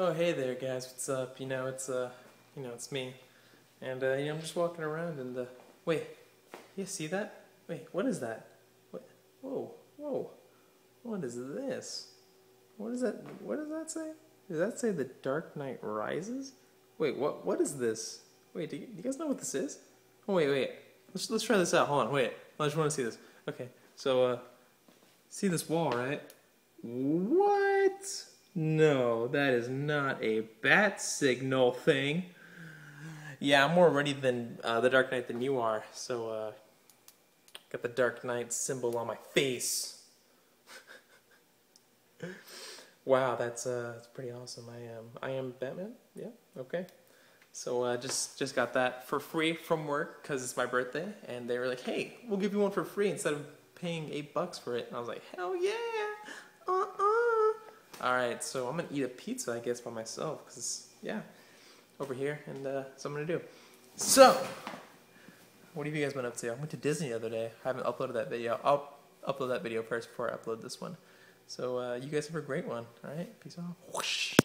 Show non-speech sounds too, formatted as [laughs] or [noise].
Oh, hey there, guys. What's up? You know, it's uh, you know, it's me, and uh, you know, I'm just walking around, and uh, wait, you see that? Wait, what is that? What? Whoa, whoa, what is this? What is that? What does that say? Does that say The Dark Knight Rises? Wait, what? What is this? Wait, do you, do you guys know what this is? Oh, wait, wait. Let's let's try this out. Hold on, wait. I just want to see this. Okay, so uh, see this wall, right? No, that is not a bat signal thing. Yeah, I'm more ready than uh, the Dark Knight than you are. So, uh, got the Dark Knight symbol on my face. [laughs] wow, that's uh, that's pretty awesome. I am I am Batman. Yeah, okay. So uh, just just got that for free from work because it's my birthday, and they were like, "Hey, we'll give you one for free instead of paying eight bucks for it." And I was like, "Hell yeah!" Right, so I'm gonna eat a pizza, I guess, by myself because yeah, over here, and uh, so I'm gonna do. So, what have you guys been up to? I went to Disney the other day. I haven't uploaded that video. I'll upload that video first before I upload this one. So uh, you guys have a great one. All right, peace out. Whoosh.